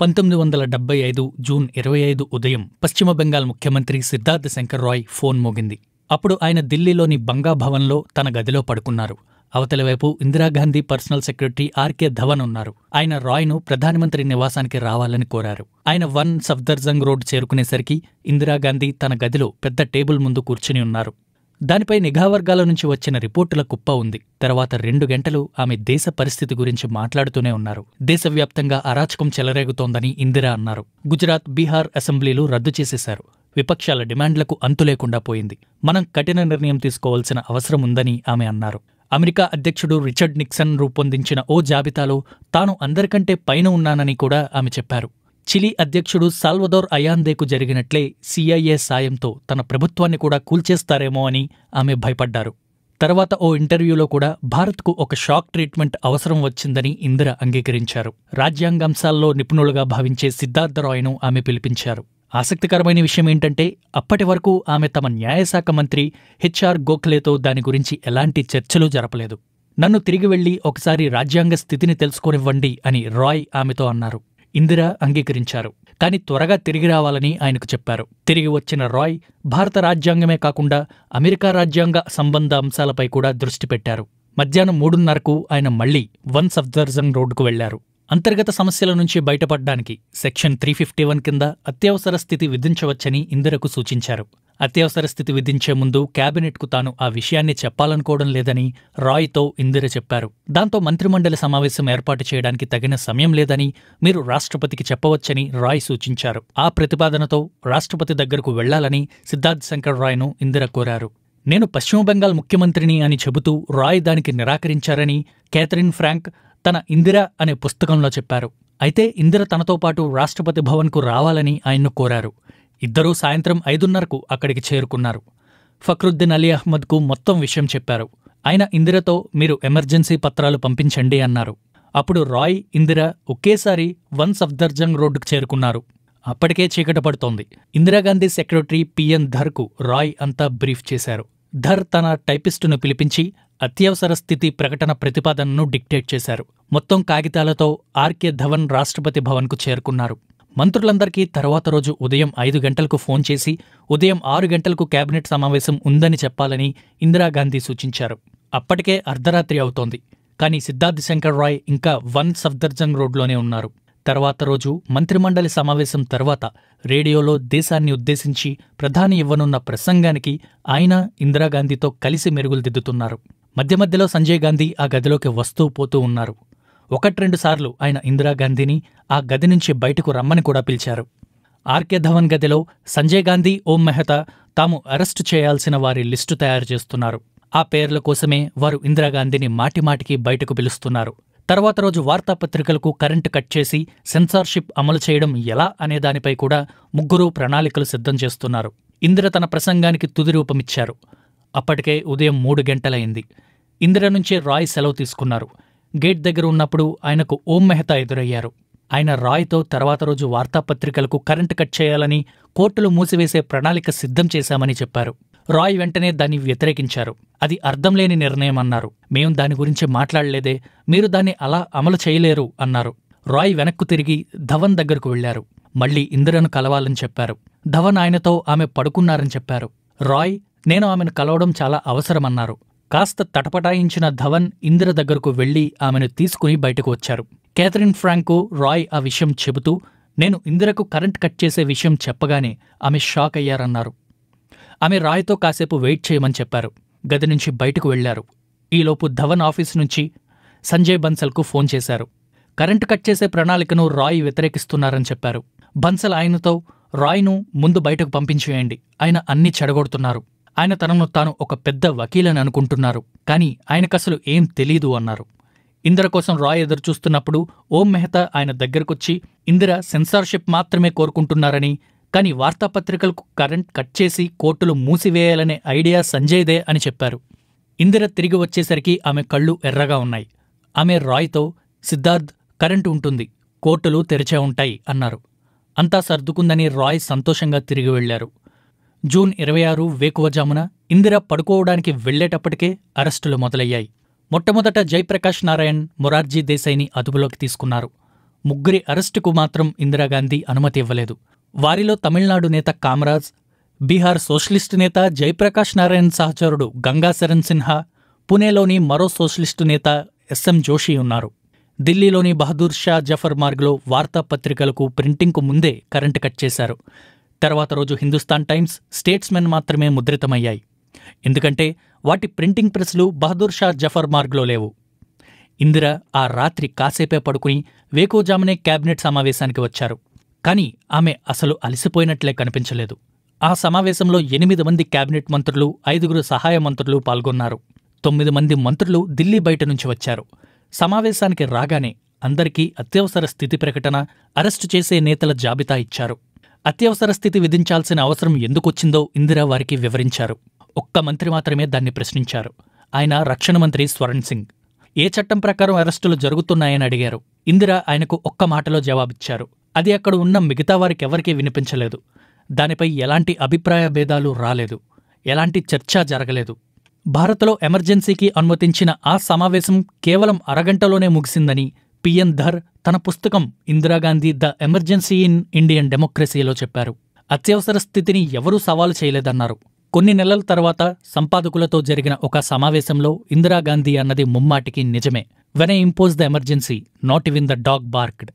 పంతొమ్మిది వందల డెబ్బై ఐదు జూన్ ఇరవై ఐదు ఉదయం పశ్చిమ బెంగాల్ ముఖ్యమంత్రి సిద్ధార్థ శంకర్ రాయ్ ఫోన్ మోగింది. అప్పుడు ఆయన దిల్లీలోని బంగా భవన్లో తన గదిలో పడుకున్నారు. అవతల వైపు Indira Gandhi personal secretary R K Dhawan ఉన్నారు. ఆయన రాయ్ను ప్రధానమంత్రి నివాసానికి రావాలని కోరారు. ఆయన వన్ సఫ్దర్జంగ్ రోడ్ చేరుకునేసరికి ఇందిరాగాంధీ తన గదిలో పెద్ద టేబుల్ ముందు కూర్చుని ఉన్నారు. దానిపై నిఘా వర్గాల నుంచి వచ్చిన రిపోర్టుల కుప్ప ఉంది. తర్వాత రెండు గంటలు ఆమె దేశ పరిస్థితి గురించి మాట్లాడుతూనే ఉన్నారు. దేశవ్యాప్తంగా అరాచకం చెలరేగుతోందని ఇందిరా అన్నారు. గుజరాత్ బీహార్ అసెంబ్లీలు రద్దు చేసేశారు. విపక్షాల డిమాండ్లకు అంతు లేకుండా పోయింది. మనం కఠిన నిర్ణయం తీసుకోవాల్సిన అవసరం ఉందని ఆమె అన్నారు. అమెరికా అధ్యక్షుడు రిచర్డ్ నిక్సన్ రూపొందించిన ఓ జాబితాలో తాను అందరికంటే పైన ఉన్నానని కూడా ఆమె చెప్పారు. చిలీ అధ్యక్షుడు సాల్వదోర్ అయాందేకు జరిగినట్లే సిఐఏ సాయంతో తన ప్రభుత్వాన్ని కూడా కూల్చేస్తారేమో అని ఆమె భయపడ్డారు. తర్వాత ఓ ఇంటర్వ్యూలో కూడా భారత్కు ఒక షాక్ ట్రీట్మెంట్ అవసరం వచ్చిందని ఇందిర అంగీకరించారు. రాజ్యాంగాంశాల్లో నిపుణులుగా భావించే సిద్ధార్థ రాయ్ను ఆమె పిలిపించారు. ఆసక్తికరమైన విషయం ఏంటంటే అప్పటి వరకు ఆమె తమ న్యాయశాఖ మంత్రి హెచ్ఆర్ గోఖలేతో దాని గురించి ఎలాంటి చర్చలు జరపలేదు. నన్ను తిరిగి వెళ్ళి ఒకసారి రాజ్యాంగ స్థితిని తెలుసుకోనివ్వండి అని రాయ్ ఆమెతో అన్నారు. ఇందిర అంగీకరించారు. కాని త్వరగా తిరిగి రావాలని ఆయనకు చెప్పారు. తిరిగి వచ్చిన రాయ్ భారత రాజ్యాంగమే కాకుండా అమెరికా రాజ్యాంగ సంబంధ అంశాలపై కూడా దృష్టి పెట్టారు. మధ్యాహ్నం మూడున్నరకు ఆయన మళ్ళీ వన్ సఫ్దర్జంగ్ రోడ్డుకు వెళ్ళారు. అంతర్గత సమస్యల నుంచి బయటపడడానికి సెక్షన్ త్రీ ఫిఫ్టీ వన్ కింద అత్యవసర స్థితి విధించవచ్చని ఇందిరకు సూచించారు. అత్యవసర స్థితి విధించే ముందు కేబినెట్కు తాను ఆ విషయాన్ని చెప్పాలనుకోవడం లేదని రాయ్తో ఇందిర చెప్పారు. దాంతో మంత్రిమండలి సమావేశం ఏర్పాటు చేయడానికి తగిన సమయం లేదని మీరు రాష్ట్రపతికి చెప్పవచ్చని రాయ్ సూచించారు. ఆ ప్రతిపాదనతో రాష్ట్రపతి దగ్గరకు వెళ్ళాలని సిద్ధార్థ్ శంకర్ రాయ్ను ఇందిర కోరారు. నేను పశ్చిమ బెంగాల్ ముఖ్యమంత్రిని అని చెబుతూ రాయ్ దానికి నిరాకరించారని కేథరిన్ ఫ్రాంక్ తన ఇందిర అనే పుస్తకంలో చెప్పారు. అయితే ఇందిర తనతో పాటు రాష్ట్రపతి భవన్కు రావాలని ఆయన్ను కోరారు. ఇద్దరూ సాయంత్రం ఐదున్నరకు అక్కడికి చేరుకున్నారు. ఫక్రుద్దీన్ అలీ అహ్మద్కు మొత్తం విషయం చెప్పారు. ఆయన ఇందిరతో మీరు ఎమర్జెన్సీ పత్రాలు పంపించండి అన్నారు. అప్పుడు రాయ్ ఇందిర ఒకేసారి వన్ సఫ్దర్జంగ్ రోడ్డుకు చేరుకున్నారు. అప్పటికే చీకట పడుతోంది. ఇందిరాగాంధీ సెక్రటరీ పిఎన్ ధర్కు రాయ్ అంతా బ్రీఫ్ చేశారు. ధర్ తన టైపిస్టును పిలిపించి అత్యవసర స్థితి ప్రకటన ప్రతిపాదనను డిక్టేట్ చేశారు. మొత్తం కాగితాలతో ఆర్కే ధవన్ రాష్ట్రపతి భవన్కు చేరుకున్నారు. మంత్రులందరికీ తర్వాత రోజు ఉదయం ఐదు గంటలకు ఫోన్ చేసి ఉదయం ఆరు గంటలకు కేబినెట్ సమావేశం ఉందని చెప్పాలని ఇందిరాగాంధీ సూచించారు. అప్పటికే అర్ధరాత్రి అవుతోంది. కానీ సిద్ధార్థ్ శంకర్ రాయ్ ఇంకా వన్ సఫ్దర్జంగ్ రోడ్లోనే ఉన్నారు. తర్వాత రోజు మంత్రిమండలి సమావేశం తర్వాత రేడియోలో దేశాన్ని ఉద్దేశించి ప్రధాని ఇవ్వనున్న ప్రసంగానికి ఆయన ఇందిరాగాంధీతో కలిసి మెరుగులు దిద్దుతున్నారు. మధ్య మధ్యలో సంజయ్ గాంధీ ఆ గదిలోకి వస్తూ పోతూ ఉన్నారు. ఒకట్రెండు సార్లు ఆయన ఇందిరాగాంధీని ఆ గది నుంచి బయటకు రమ్మని కూడా పిలిచారు. ఆర్కే ధవన్ గదిలో సంజయ్ గాంధీ ఓం మెహతా తాము అరెస్టు చేయాల్సిన వారి లిస్టు తయారు చేస్తున్నారు. ఆ పేర్ల కోసమే వారు ఇందిరాగాంధీని మాటిమాటికి బయటకు పిలుస్తున్నారు. తర్వాత రోజు వార్తాపత్రికలకు కరెంటు కట్ చేసి సెన్సార్షిప్ అమలు చేయడం ఎలా అనే దానిపై కూడా ముగ్గురు ప్రణాళికలు సిద్ధం చేస్తున్నారు. ఇందిర తన ప్రసంగానికి తుది రూపమిచ్చారు. అప్పటికే ఉదయం మూడు గంటలైంది. ఇందిర నుంచే రాయ్ సెలవు తీసుకున్నారు. గేట్ దగ్గర ఉన్నప్పుడు ఆయనకు ఓం మెహతా ఎదురయ్యారు. ఆయన రాయ్తో తర్వాత రోజు వార్తాపత్రికలకు కరెంటు కట్ చేయాలని కోర్టులు మూసివేసే ప్రణాళిక సిద్ధం చేశామని చెప్పారు. రాయ్ వెంటనే దాన్ని వ్యతిరేకించారు. అది అర్థం లేని నిర్ణయం అన్నారు మేం దాని గురించి మాట్లాడలేదే మీరు దాన్ని అలా అమలు చేయలేరు అన్నారు. రాయ్ వెనక్కు తిరిగి ధవన్ దగ్గరకు వెళ్ళారు మళ్ళీ ఇందిరను కలవాలని చెప్పారు. ధవన్ ఆయనతో ఆమె పడుకున్నారని చెప్పారు. రాయ్ నేను ఆమెను కలవడం చాలా అవసరమన్నారు. కాస్త తటపటాయించిన ధవన్ ఇందిర దగ్గరకు వెళ్ళి ఆమెను తీసుకుని బయటకు వచ్చారు. కేథరిన్ ఫ్రాంకు రాయ్ ఆ విషయం చెబుతూ నేను ఇందిరకు కరెంట్ కట్ చేసే విషయం చెప్పగానే ఆమె షాక్ అయ్యారన్నారు. ఆమె రాయ్తో కాసేపు వెయిట్ చేయమని చెప్పారు. గది నుంచి బయటకు వెళ్ళారు ఈలోపు ధవన్ ఆఫీస్ నుంచి సంజయ్ బన్సల్కు ఫోన్ చేశారు. కరెంటు కట్ చేసే ప్రణాళికను రాయ్ వ్యతిరేకిస్తున్నారని చెప్పారు. బన్సల్ ఆయనతో రాయ్ను ముందు బయటకు పంపించేయండి. ఆయన అన్ని చెడగొడుతున్నారు. ఆయన తనను తాను ఒక పెద్ద వకీలని అనుకుంటున్నారు. కానీ ఆయనకసలు ఏం తెలీదు అన్నారు. ఇందిర కోసం రాయ్ ఎదురుచూస్తున్నప్పుడు ఓం మెహతా ఆయన దగ్గరకొచ్చి ఇందిర సెన్సార్షిప్ మాత్రమే కోరుకుంటున్నారని కానీ వార్తాపత్రికలకు కరెంట్ కట్ చేసి కోర్టులు మూసివేయాలనే ఐడియా సంజయ్దే అని చెప్పారు. ఇందిర తిరిగి వచ్చేసరికి ఆమె కళ్ళు ఎర్రగా ఉన్నాయి. ఆమె రాయ్తో సిద్ధార్థ్ కరెంటు ఉంటుంది. కోర్టులు తెరిచే ఉంటాయి అన్నారు. అంతా సర్దుకుందని రాయ్ సంతోషంగా తిరిగి వెళ్ళారు జూన్ ఇరవై ఆరు వేకువజామున ఇందిర పడుకోవడానికి వెళ్ళేటప్పటికే అరెస్టులు మొదలయ్యాయి. మొట్టమొదట జయప్రకాష్ నారాయణ్ మొరార్జీ దేశాయ్ని అదుపులోకి తీసుకున్నారు. ముగ్గురి అరెస్టుకు మాత్రం ఇందిరాగాంధీ అనుమతి ఇవ్వలేదు. వారిలో తమిళనాడు నేత కామరాజ్ బీహార్ సోషలిస్టు నేత జయప్రకాష్ నారాయణ్ సహచరుడు గంగా శరణ్ సిన్హా పుణేలోని మరో సోషలిస్టు నేత ఎస్ఎం జోషి ఉన్నారు. ఢిల్లీలోని బహదూర్ షా జఫర్ మార్గ్లో వార్తాపత్రికలకు ప్రింటింగ్కు ముందే కరెంటు కట్ చేశారు. తర్వాత రోజు హిందుస్థాన్ టైమ్స్ స్టేట్స్మెన్ మాత్రమే ముద్రితమయ్యాయి. ఎందుకంటే వాటి ప్రింటింగ్ ప్రెస్లు బహదూర్ షా జఫర్ మార్గ్లో లేవు. ఇందిర ఆ రాత్రి కాసేపే పడుకుని వేకోజామునే క్యాబినెట్ సమావేశానికి వచ్చారు. కానీ ఆమె అసలు అలసిపోయినట్లే కనిపించలేదు. ఆ సమావేశంలో ఎనిమిది మంది కేబినెట్ మంత్రులు ఐదుగురు సహాయ మంత్రులు పాల్గొన్నారు. తొమ్మిది మంది మంత్రులు ఢిల్లీ బయట నుంచి వచ్చారు. సమావేశానికి రాగానే అందరికీ అత్యవసర స్థితి ప్రకటన అరెస్టు చేసే నేతల జాబితా ఇచ్చారు. అత్యవసర స్థితి విధించాల్సిన అవసరం ఎందుకొచ్చిందో ఇందిరా వారికి వివరించారు. ఒక్క మంత్రి మాత్రమే దాన్ని ప్రశ్నించారు. ఆయన రక్షణ మంత్రి స్వరణ్ సింగ్. ఏ చట్టం ప్రకారం అరెస్టులు జరుగుతున్నాయని అడిగారు. ఇందిరా ఆయనకు ఒక్క మాటలో జవాబిచ్చారు. అది అక్కడ ఉన్న మిగతా వారికెవరికీ వినిపించలేదు. దానిపై ఎలాంటి అభిప్రాయ భేదాలు రాలేదు. ఎలాంటి చర్చ జరగలేదు. భారత్లో ఎమర్జెన్సీకి అనుమతించిన ఆ సమావేశం కేవలం అరగంటలోనే ముగిసిందని పిఎన్ ధర్ తన పుస్తకం Indira Gandhi the emergency in Indian డెమోక్రసీలో చెప్పారు. అత్యవసర స్థితిని ఎవరూ సవాలు చేయలేదన్నారు. కొన్ని నెలల తర్వాత సంపాదకులతో జరిగిన ఒక సమావేశంలో ఇందిరాగాంధీ అన్నది ముమ్మాటికి నిజమే. When impose the emergency not even the dog barked